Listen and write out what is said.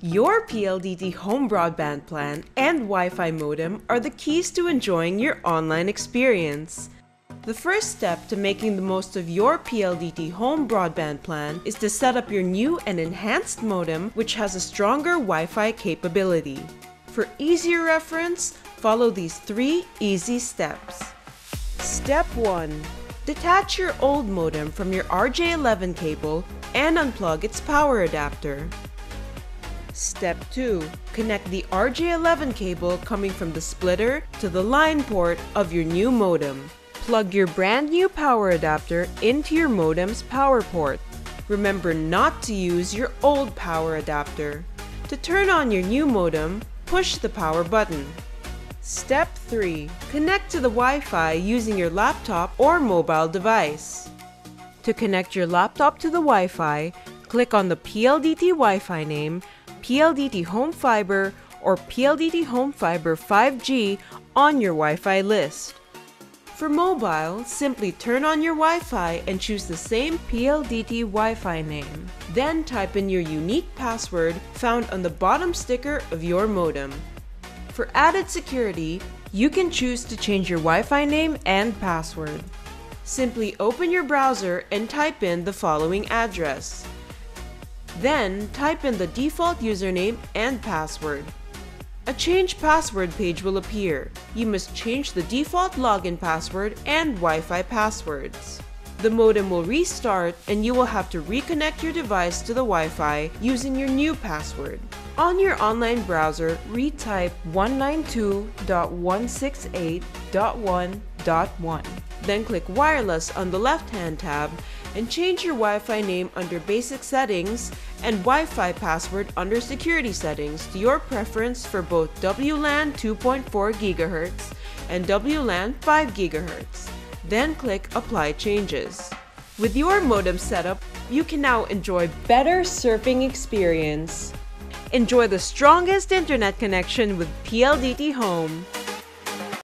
Your PLDT home broadband plan and Wi-Fi modem are the keys to enjoying your online experience. The first step to making the most of your PLDT home broadband plan is to set up your new and enhanced modem which has a stronger Wi-Fi capability. For easier reference, follow these three easy steps. Step 1. Detach your old modem from your RJ11 cable and unplug its power adapter. Step 2. Connect the RJ11 cable coming from the splitter to the line port of your new modem. Plug your brand new power adapter into your modem's power port. Remember not to use your old power adapter. To turn on your new modem, push the power button. Step 3. Connect to the Wi-Fi using your laptop or mobile device. To connect your laptop to the Wi-Fi, click on the PLDT Wi-Fi name PLDT Home Fiber or PLDT Home Fiber 5G on your Wi-Fi list. For mobile, simply turn on your Wi-Fi and choose the same PLDT Wi-Fi name. Then type in your unique password found on the bottom sticker of your modem. For added security, you can choose to change your Wi-Fi name and password. Simply open your browser and type in the following address then, type in the default username and password. A change password page will appear. You must change the default login password and Wi-Fi passwords. The modem will restart and you will have to reconnect your device to the Wi-Fi using your new password. On your online browser, retype 192.168.1.1. Then click Wireless on the left-hand tab and change your Wi-Fi name under Basic Settings and Wi-Fi password under Security Settings to your preference for both WLAN 2.4 GHz and WLAN 5 GHz. Then click Apply Changes. With your modem setup, you can now enjoy better surfing experience. Enjoy the strongest internet connection with PLDT Home.